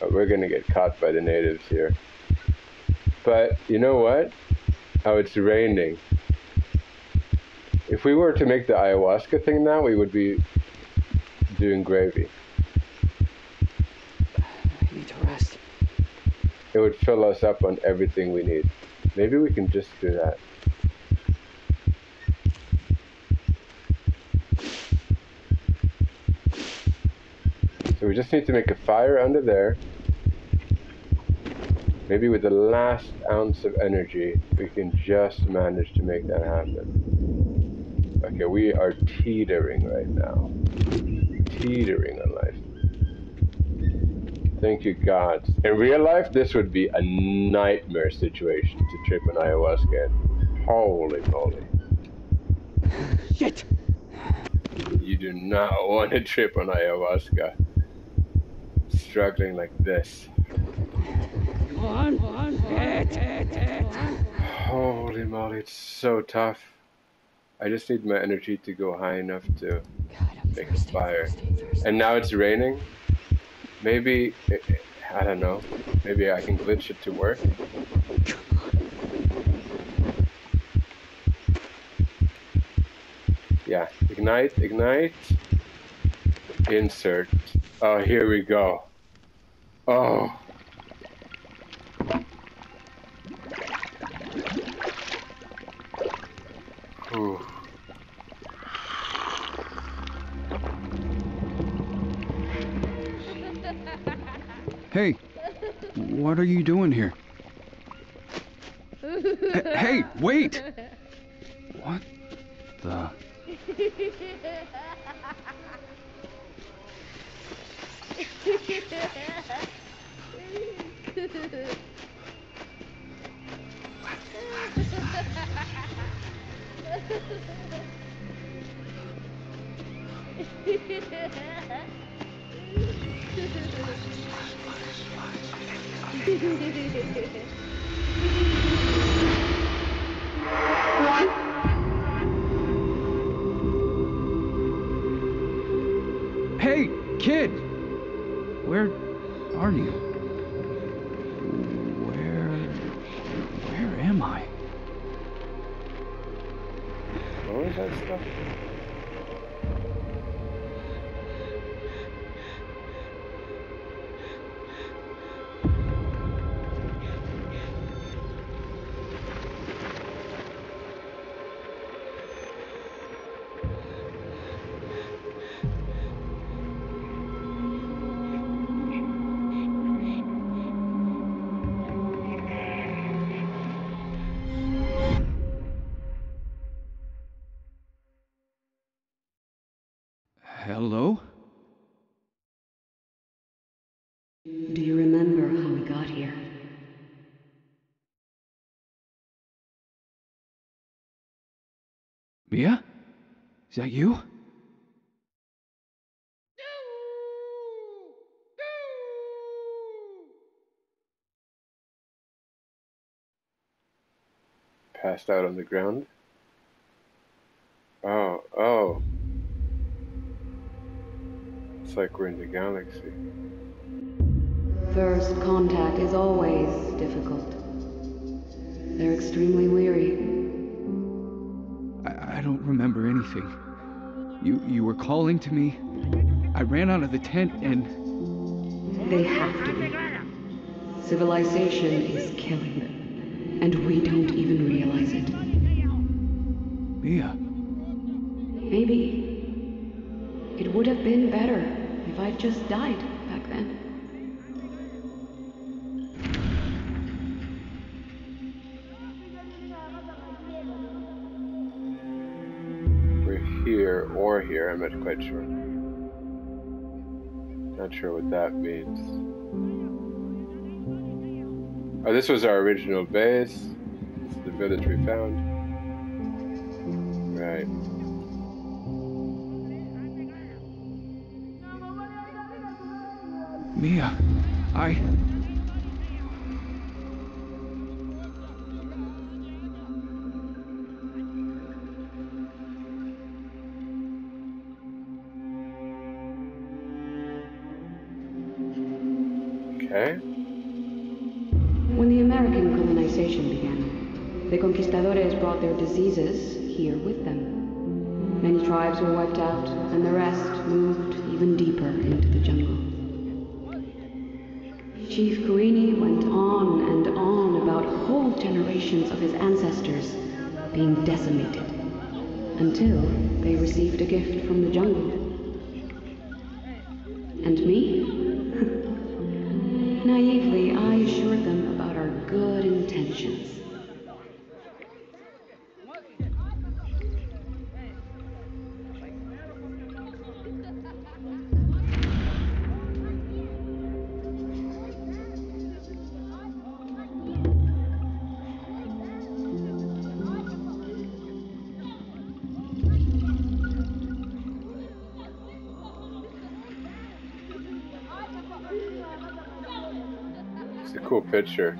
But we're gonna get caught by the natives here. But you know what? How it's raining. If we were to make the ayahuasca thing now, we would be doing gravy. I need to rest. It would fill us up on everything we need. Maybe we can just do that. We just need to make a fire under there. Maybe with the last ounce of energy, we can just manage to make that happen. Okay, we are teetering right now. Teetering on life. Thank you, God. In real life, this would be a nightmare situation to trip on ayahuasca. in. Holy moly. Shit! You do not want to trip on ayahuasca. Struggling like this. Come on, come on, hit, hit, hit. Holy moly, it's so tough. I just need my energy to go high enough to God, make a fire. thirsty, thirsty. And now it's raining. Maybe, I don't know. Maybe I can glitch it to work. Yeah, ignite, ignite, insert. Oh, here we go. Oh. Ooh. Hey, what are you doing here? Hey, wait! What the? Hey, Mia? Is that you? Passed out on the ground. Oh, oh. It's like we're in the galaxy. First contact is always difficult. They're extremely weary. I, don't remember anything. You you were calling to me. I ran out of the tent and They have to be. Civilization is killing them, and we don't even realize it. Mia. Maybe it would have been better if I'd just died I'm not quite sure. Not sure what that means. Oh, this was our original base. This is the village we found. Right. Mia. I diseases here with them. Many tribes were wiped out, and the rest moved even deeper into the jungle. Chief Kuini went on and on about whole generations of his ancestors being decimated, until they received a gift from the jungle. It's a cool picture.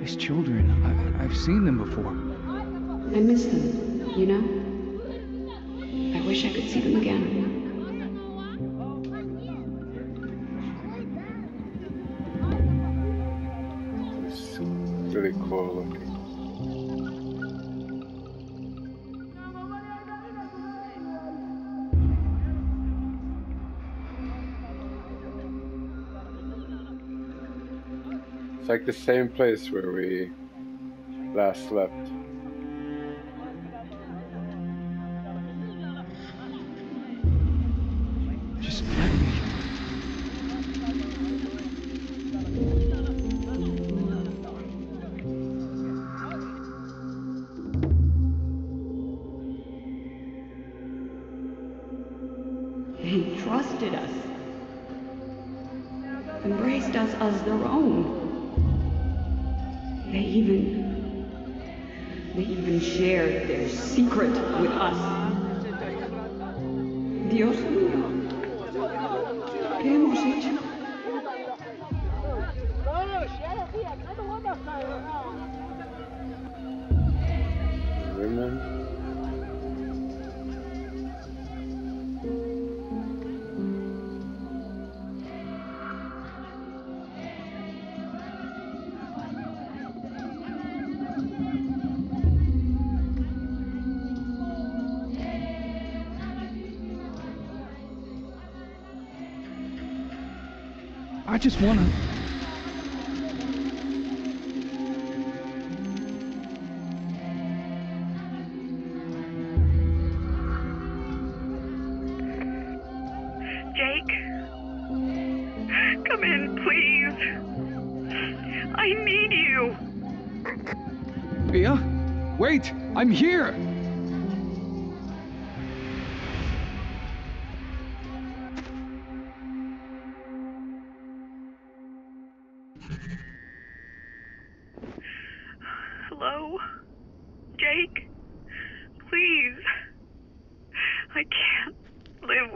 These children, I, I've seen them before. I miss them, you know? I wish I could see them again. It's really cool looking. Like the same place where we last slept. I just wanna. Jake?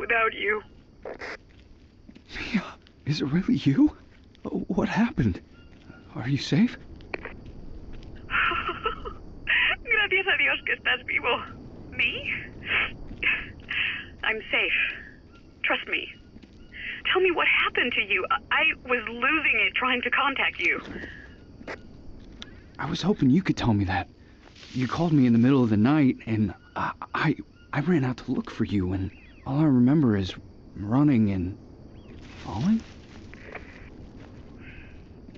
Without you. Mia, is it really you? What happened? Are you safe? Gracias a Dios que estás vivo. Me? I'm safe. Trust me. Tell me what happened to you. I, was losing it trying to contact you. I was hoping you could tell me that. You called me in the middle of the night, and I, I, I ran out to look for you, and all I remember is running and falling.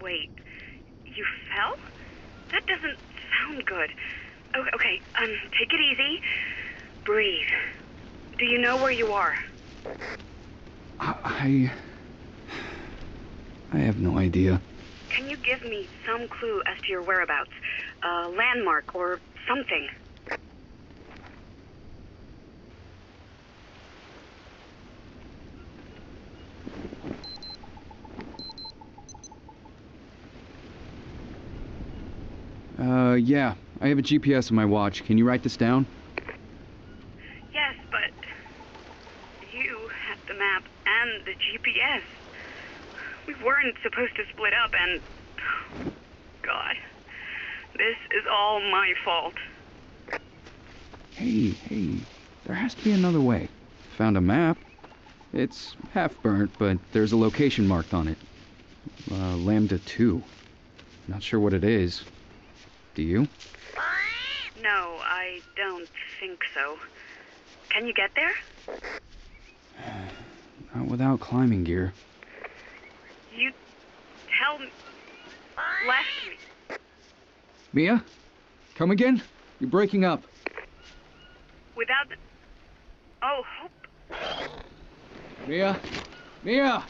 Wait, you fell? That doesn't sound good. Okay, um, take it easy. Breathe. Do you know where you are? I, I have no idea. Can you give me some clue as to your whereabouts? A landmark or something? Uh, yeah, I have a GPS on my watch. Can you write this down? Yes, but you had the map and the GPS. We weren't supposed to split up, and God, this is all my fault. Hey, hey, there has to be another way. Found a map. It's half burnt, but there's a location marked on it. uh, Lambda 2. Not sure what it is. Do you? No, I don't think so. Can you get there? Not without climbing gear. You tell me. Left me. Mia? Come again? You're breaking up. Without the. Oh, Hope. Mia? Mia!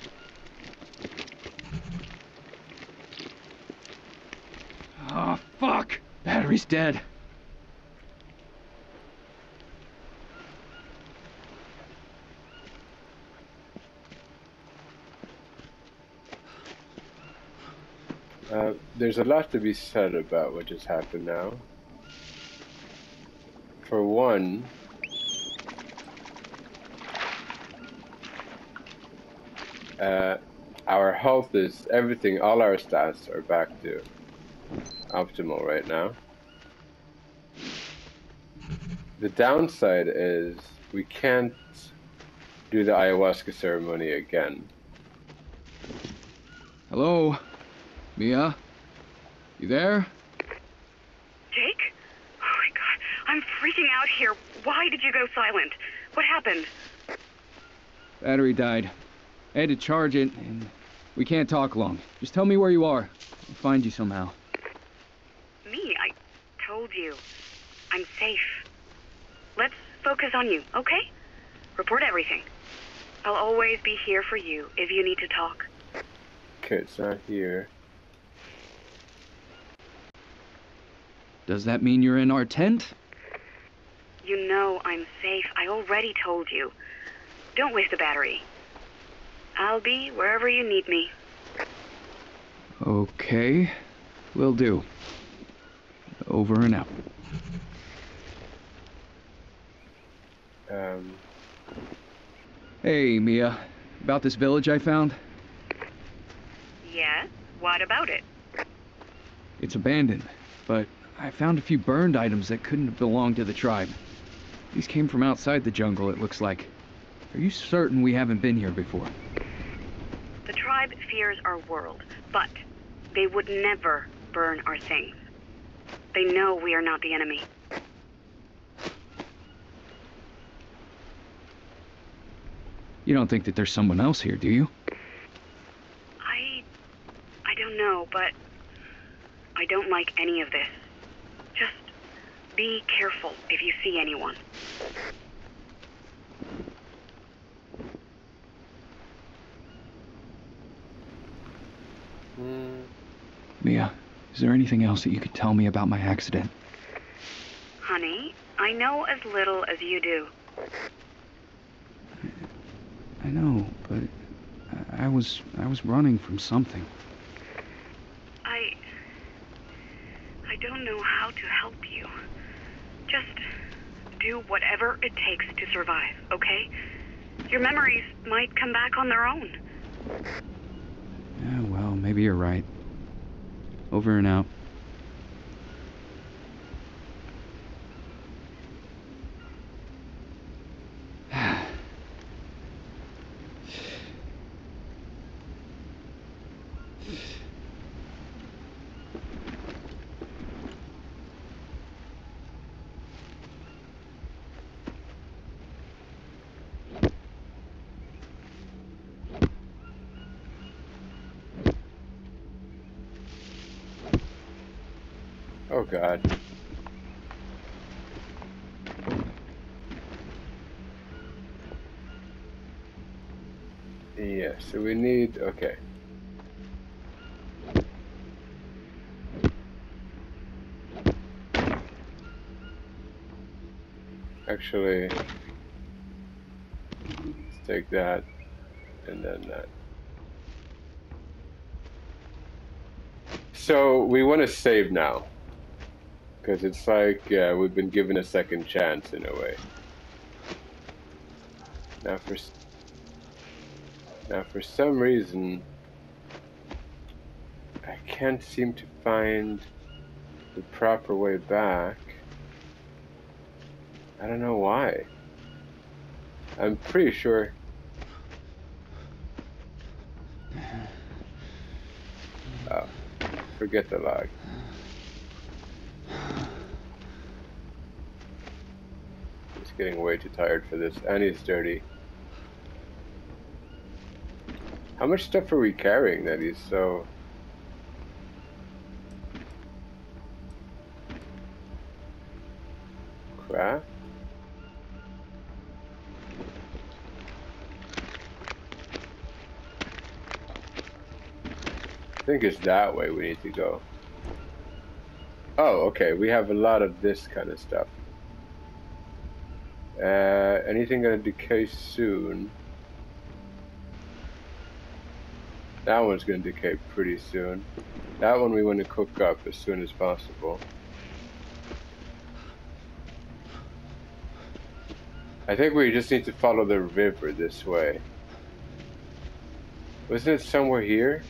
Oh, fuck! Battery's dead. Uh, there's a lot to be said about what just happened now. For one, uh, our health is everything, all our stats are back to optimal right now. The downside is we can't do the ayahuasca ceremony again. Hello? Mia? You there? Jake? Oh my god. I'm freaking out here. Why did you go silent? What happened? Battery died. I had to charge it, and we can't talk long. Just tell me where you are. I'll find you somehow. Me? I told you. I'm safe. Let's focus on you, okay? Report everything. I'll always be here for you if you need to talk. Okay, it's not here. Does that mean you're in our tent? You know I'm safe. I already told you. Don't waste the battery. I'll be wherever you need me. Okay. Will do. Over and out. Um, Hey, Mia. About this village I found? Yes? What about it? It's abandoned, but I found a few burned items that couldn't have belonged to the tribe. These came from outside the jungle, it looks like. Are you certain we haven't been here before? The tribe fears our world, but they would never burn our things. They know we are not the enemy. You don't think that there's someone else here, do you? I. I don't know, but. I don't like any of this. Just be careful if you see anyone. mm, Mia, is there anything else that you could tell me about my accident? Honey, I know as little as you do. I know, but I- was I was running from something. I. I don't know how to help you. Just do whatever it takes to survive, okay? Your memories might come back on their own. Yeah, well, maybe you're right. Over and out. God. Yeah, so we need, okay. Actually, let's take that and then that. So we want to save now. Because it's like uh, we've been given a second chance in a way. Now for now for some reason I can't seem to find the proper way back. I don't know why. I'm pretty sure. Oh, forget the lag. Getting way too tired for this, and he's dirty. How much stuff are we carrying that he's so... Crap? I think it's that way we need to go. Oh, okay, we have a lot of this kind of stuff. Uh, anything gonna decay soon? That one's gonna decay pretty soon. That one we want to cook up as soon as possible. I think we just need to follow the river this way. Wasn't it somewhere here?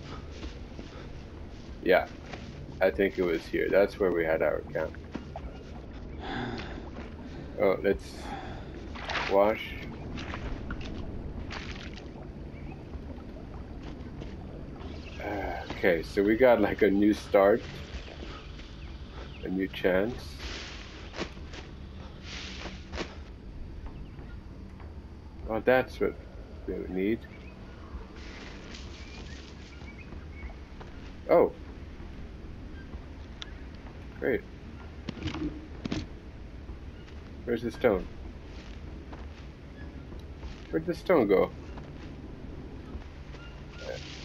Yeah, I think it was here. That's where we had our camp. Oh, let's wash. Uh, okay, so we got like a new start, a new chance. Oh, that's what we need. Oh. Great. Where's the stone? Where'd the stone go?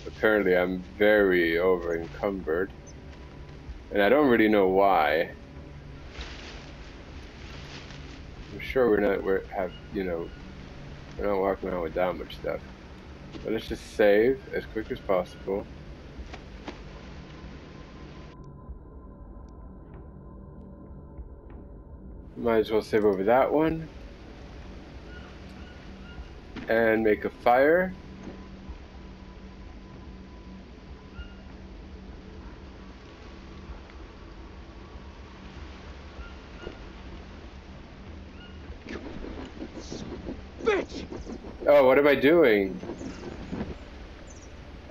Apparently I'm very over encumbered. And I don't really know why. I'm sure we're not, we're have, you know, we're not walking around with that much stuff. But let's just save as quick as possible. Might as well save over that one. And make a fire. Bitch! Oh, what am I doing?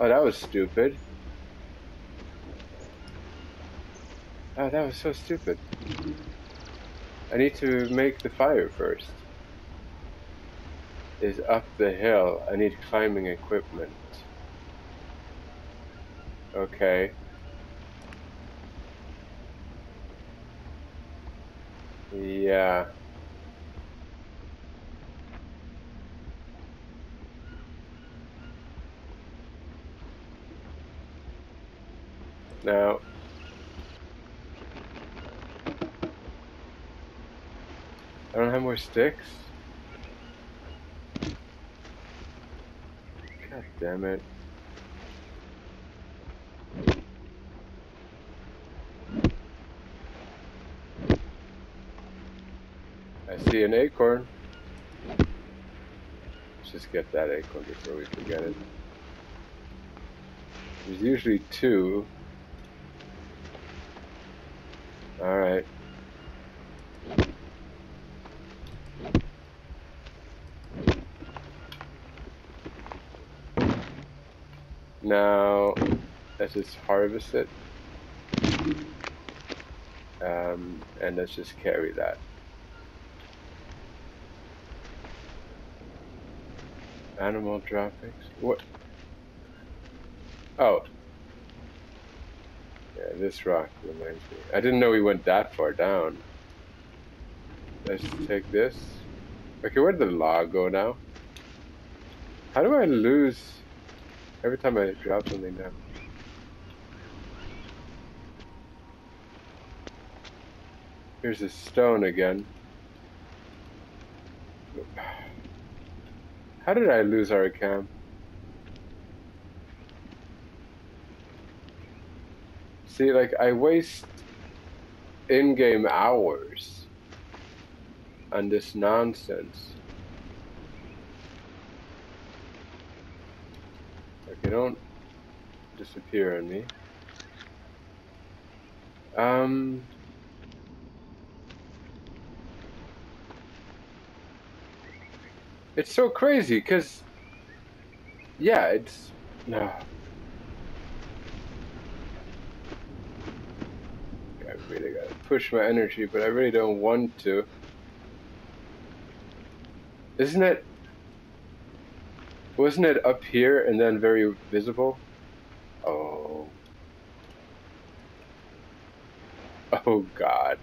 Oh, that was stupid. Oh, that was so stupid. I need to make the fire first. Is up the hill. I need climbing equipment. Okay. Yeah. Now, I don't have more sticks. God damn it. I see an acorn. Let's just get that acorn before we forget it. There's usually two. Alright. Now, let's just harvest it. Um, and let's just carry that. Animal droppings? What? Oh. Yeah, this rock reminds me. I didn't know we went that far down. Let's take this. Okay, where did the log go now? How do I lose every time I drop something down? Here's a stone again. How did I lose our camp? See, like, I waste in-game hours on this nonsense. Okay, don't disappear on me. Um... It's so crazy, because... Yeah, it's... No. I really gotta push my energy, but I really don't want to. Isn't it? Wasn't it up here and then very visible? Oh. Oh god.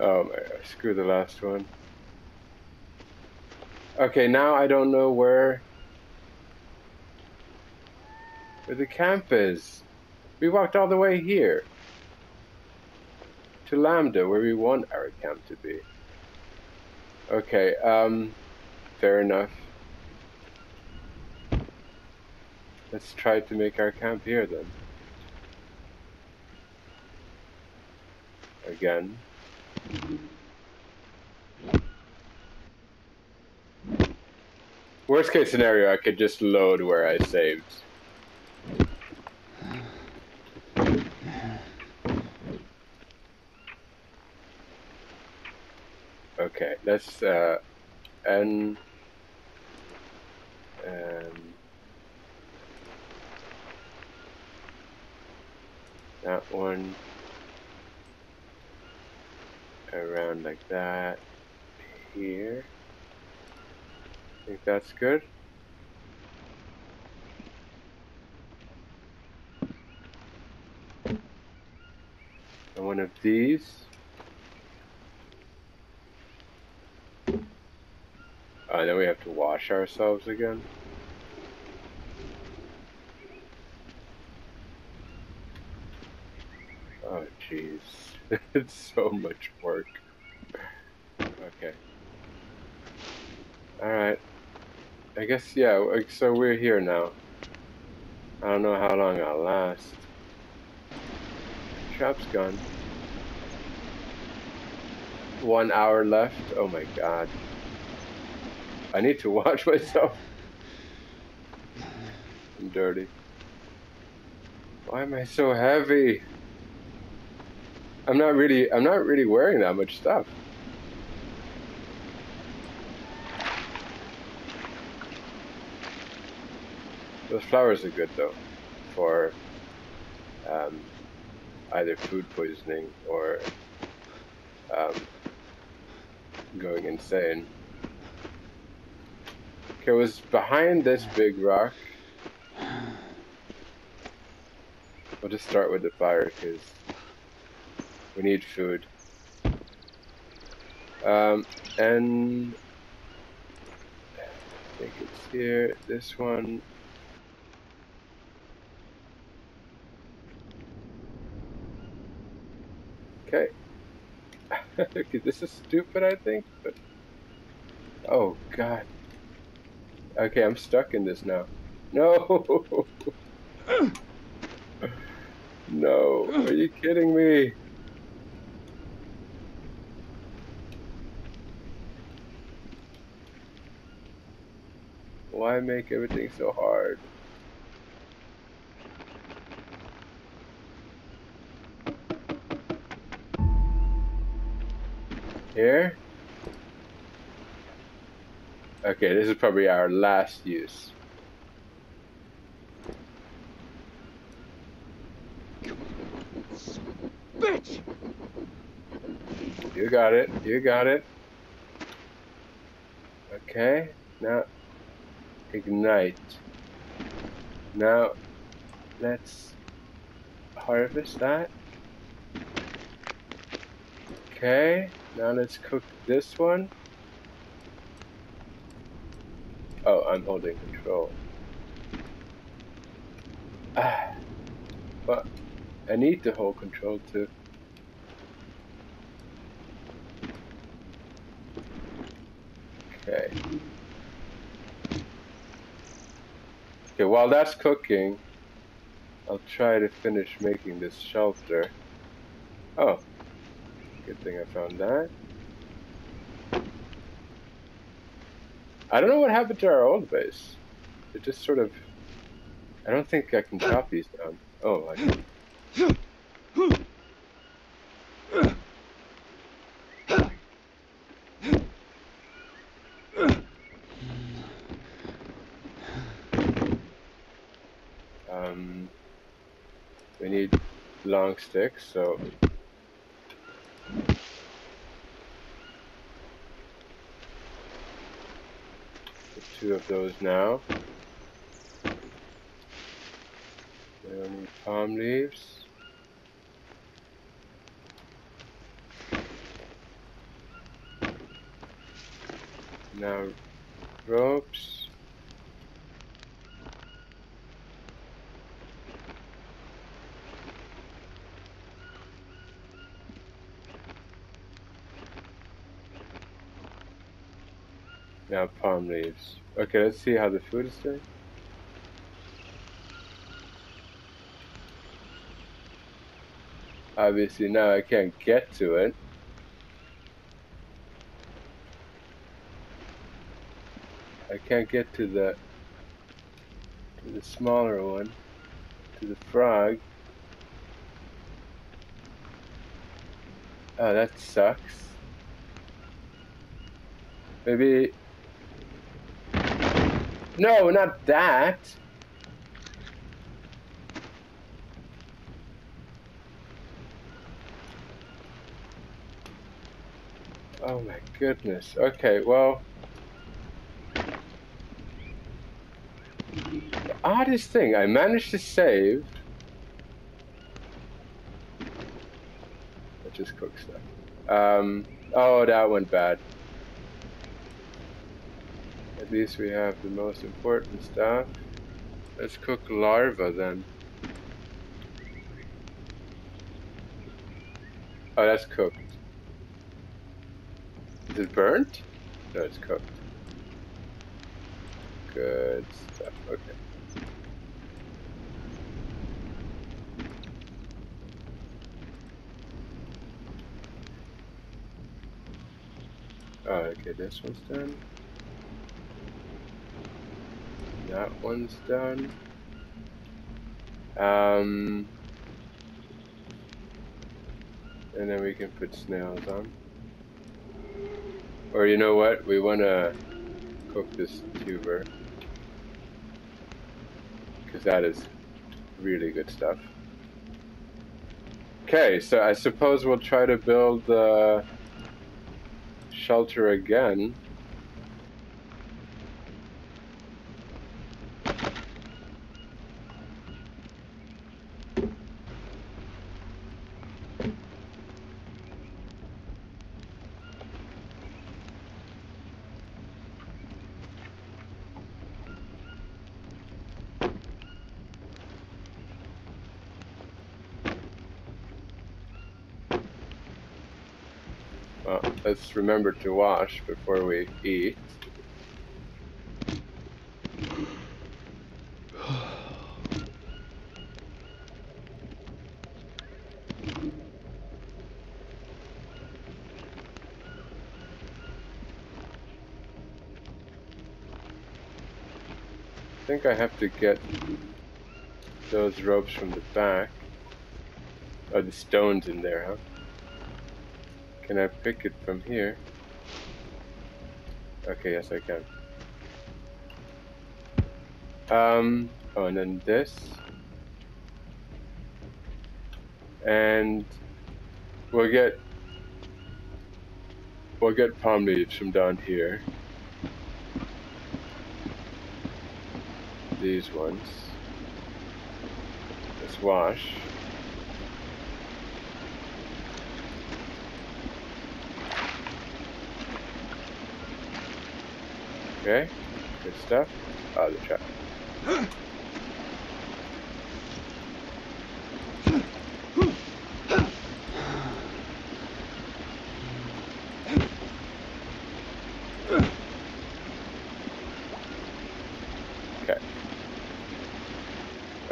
Oh screw the last one. Okay, now I don't know where where the camp is. We walked all the way here to Lambda, where we want our camp to be. Okay, um, fair enough. Let's try to make our camp here then. Again. Worst case scenario, I could just load where I saved. Okay, let's uh, N um, that one around like that here. I think that's good. And one of these. Uh, then we have to wash ourselves again. Oh, jeez. it's so much work. Okay. Alright. I guess, yeah, so we're here now. I don't know how long I'll last. Trap's gone. One hour left. Oh my god. I need to watch myself. I'm dirty. Why am I so heavy? I'm not really I'm not really wearing that much stuff. Those flowers are good though for um, either food poisoning or um, going insane. Okay, it was behind this big rock. We'll just start with the fire because we need food. Um, and I think it's here. This one. Okay. okay, this is stupid, I think, but oh god. Okay, I'm stuck in this now. No. no, are you kidding me? Why make everything so hard? Here? Okay, this is probably our last use. Bitch! You got it, you got it. Okay, now ignite. Now let's harvest that. Okay, now let's cook this one. Oh, I'm holding control. Ah, but I need to hold control too. Okay. Okay, while that's cooking, I'll try to finish making this shelter. Oh, good thing I found that. I don't know what happened to our old base. It just sort of... I don't think I can chop these down. Oh, I can. Um, we need long sticks, so Put two of those now. We don't need palm leaves. Now ropes. Now palm leaves. Okay, let's see how the food is doing. Obviously now I can't get to it. I can't get to the to the smaller one, to the frog. Oh, that sucks. Maybe no, not that. Oh my goodness. Okay, well. The oddest thing, I managed to save. Let's just cook stuff. Um, oh, that went bad. At least we have the most important stuff. Let's cook larva then. Oh, that's cooked. Is it burnt? No, it's cooked. Good stuff. Okay. Oh, okay, this one's done. That one's done. Um, and then we can put snails on. Or you know what? We want to cook this tuber. Because that is really good stuff. Okay, so I suppose we'll try to build the shelter again. Well, let's remember to wash before we eat. I think I have to get those ropes from the back. Oh, the stones in there, huh? Can I pick it from here? Okay, yes I can. Um, oh, and then this. And we'll get we'll get palm leaves from down here. These ones. Let's wash. Okay, good stuff. Oh, the trap. Okay.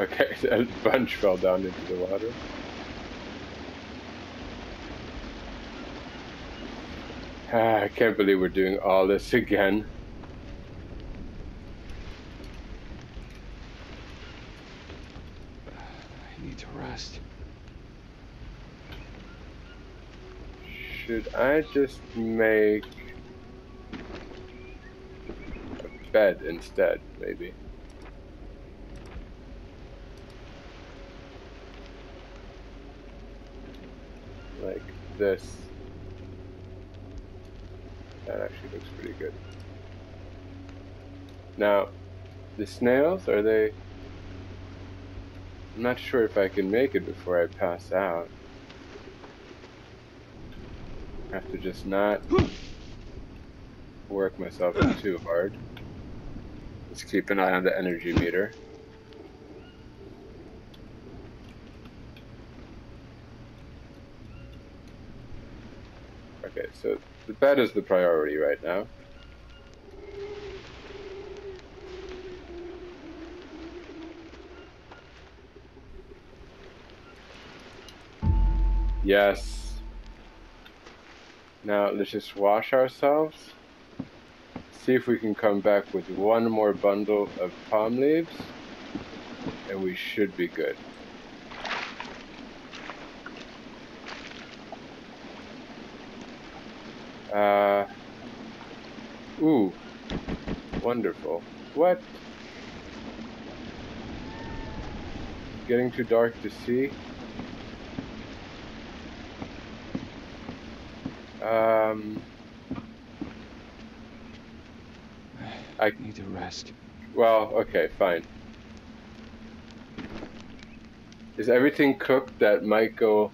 Okay, a bunch fell down into the water. Ah, I can't believe we're doing all this again. I just make a bed instead, maybe? Like this. That actually looks pretty good. Now, the snails, are they... I'm not sure if I can make it before I pass out. Have to just not work myself too hard. Let's keep an eye on the energy meter. Okay, so the bed is the priority right now. Yes. Now let's just wash ourselves. See if we can come back with one more bundle of palm leaves. And we should be good. Uh, ooh, wonderful. What? Getting too dark to see? Um, I need to rest. well, okay, fine. Is everything cooked that might go...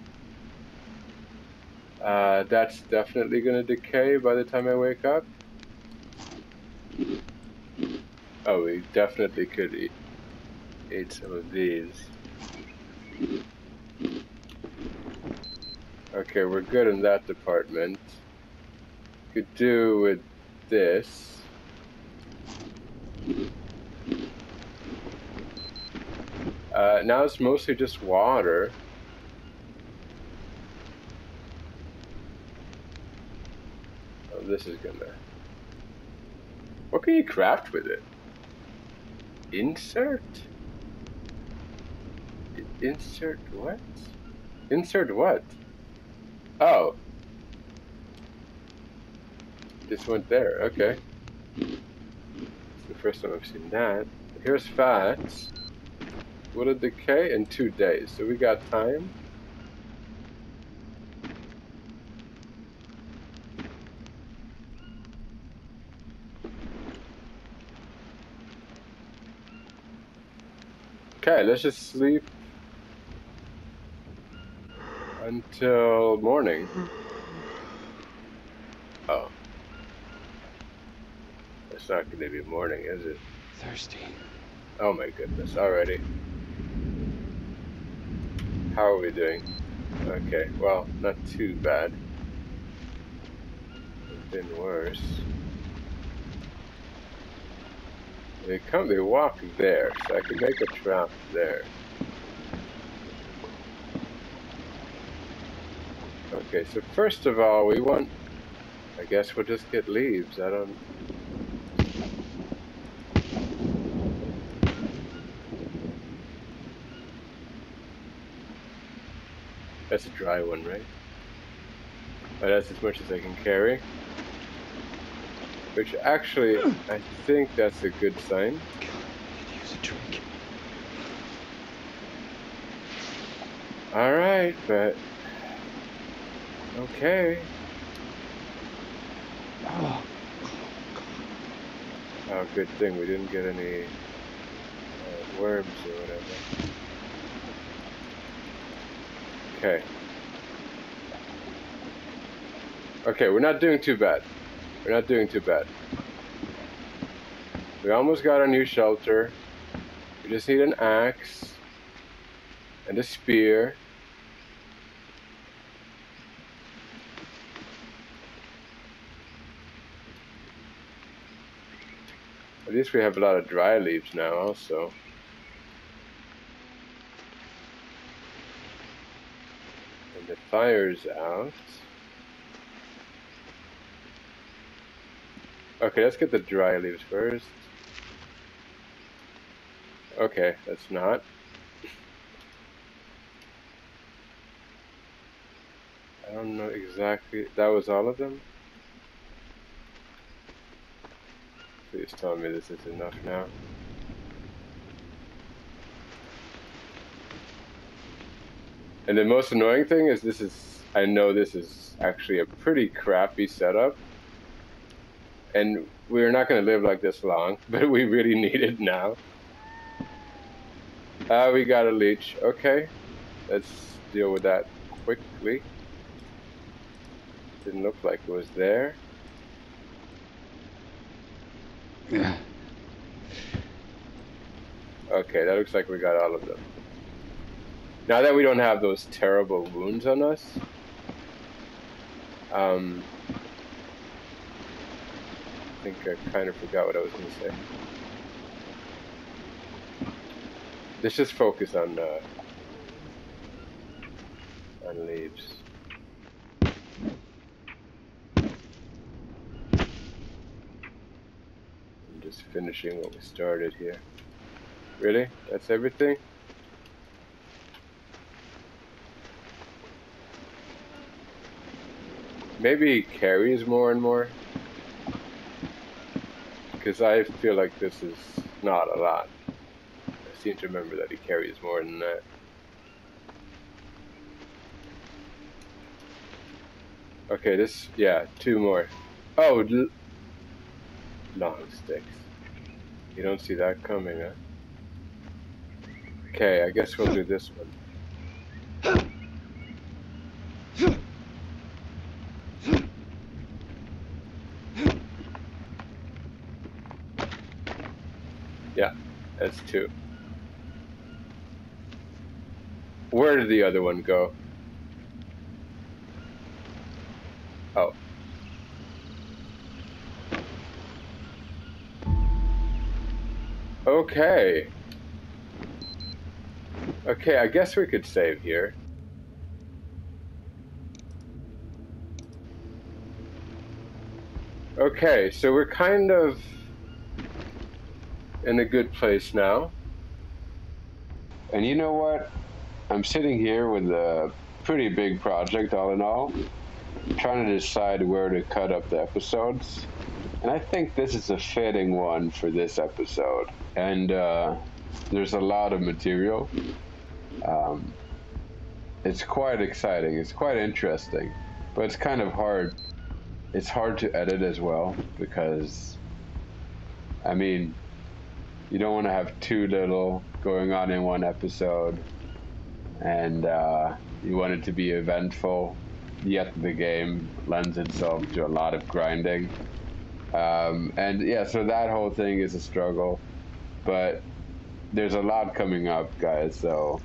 Uh, that's definitely gonna decay by the time I wake up? Oh, we definitely could eat, eat some of these. Okay, we're good in that department. Could do with this. Uh, now it's mostly just water. Oh, this is gonna... What can you craft with it? Insert? Insert what? Insert what? Oh. This went there, okay. It's the first time I've seen that. Here's fats. Will it decay in two days? So we got time. Okay, let's just sleep until morning. Mm-hmm. Oh. It's not going to be morning, is it? Thirsty. Oh my goodness, already. How are we doing? Okay, well, not too bad. It's been worse. They come, they walk there, so I can make a trap there. Okay, so first of all, we want, I guess we'll just get leaves. I don't, That's a dry one, right? But that's as much as I can carry. Which actually, I think that's a good sign. Use a drink. Alright, but... Okay. Oh, Oh, good thing we didn't get any uh, worms or whatever. Okay. Okay, we're not doing too bad. We're not doing too bad. We almost got a new shelter. We just need an axe and a spear. Least we have a lot of dry leaves now also. And the fire's out. Okay, let's get the dry leaves first. Okay, that's not. I don't know exactly. That was all of them? Please tell me this is enough now. And the most annoying thing is this is I know this is actually a pretty crappy setup. And we're not going to live like this long, but we really need it now. Ah, uh, we got a leech. Okay. Let's deal with that quickly. Didn't look like it was there. Yeah. Okay, that looks like we got all of them. Now that we don't have those terrible wounds on us, um, I think I kind of forgot what I was going to say. Let's just focus on uh, on leaves. Just finishing what we started here. Really? That's everything? Maybe carries more and more. Because I feel like this is not a lot. I seem to remember that he carries more than that. Okay, this, yeah, two more. Oh, long sticks. You don't see that coming, huh? Okay, I guess we'll do this one. Yeah, that's two. Where did the other one go? Okay. Okay, I guess we could save here. Okay, so we're kind of in a good place now. And you know what? I'm sitting here with a pretty big project all in all, trying to decide where to cut up the episodes. And I think this is a fitting one for this episode. And uh, there's a lot of material. Um, it's quite exciting. It's quite interesting, but it's kind of hard. It's hard to edit as well because, I mean, you don't want to have too little going on in one episode, and uh, you want it to be eventful. Yet the game lends itself to a lot of grinding, um, and yeah, so that whole thing is a struggle, but there's a lot coming up, guys. So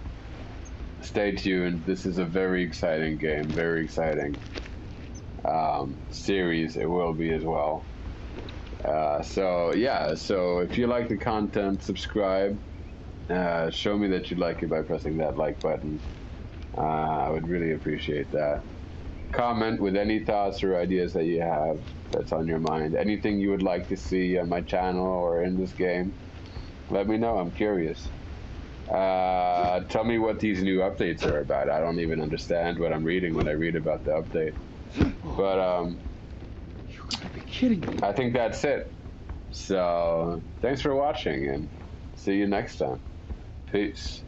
stay tuned. This is a very exciting game, very exciting um, series. It will be as well. Uh, so yeah, so if you like the content, subscribe. Uh, show me that you like it by pressing that like button. Uh, I would really appreciate that. Comment with any thoughts or ideas that you have that's on your mind. Anything you would like to see on my channel or in this game, let me know. I'm curious. Uh, tell me what these new updates are about. I don't even understand what I'm reading when I read about the update. But um, You gotta be kidding me. I think that's it. So, thanks for watching and see you next time. Peace.